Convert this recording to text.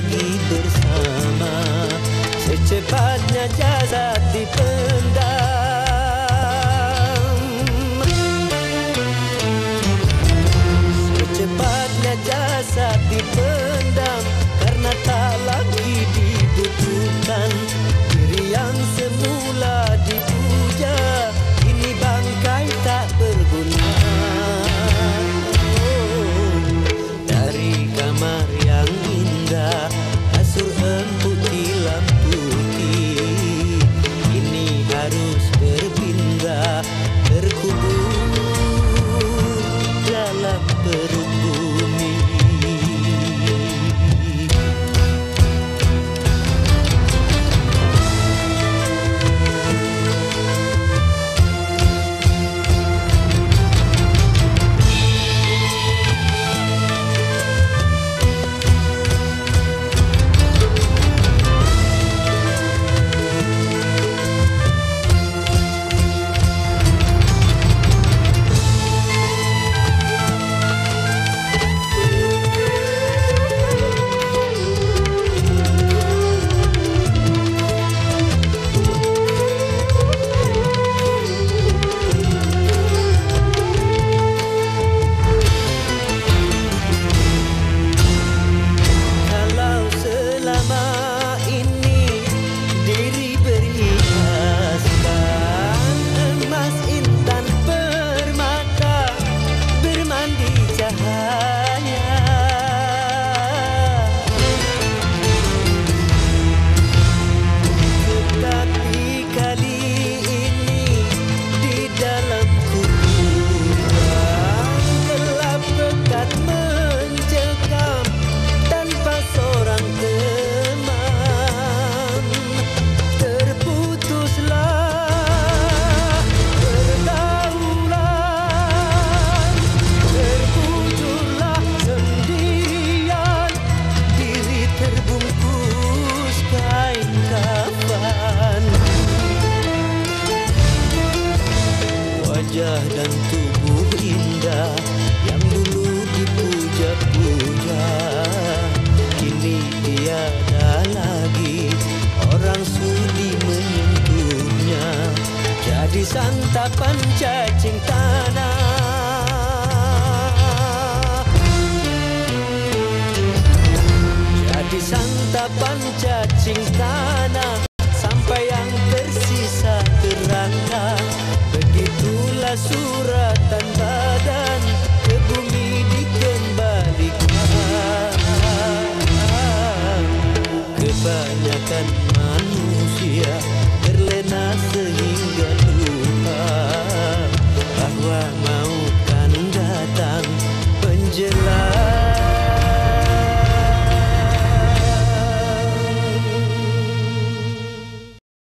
lagi bersama. Secepatnya jasad panca cinta